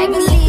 I believe.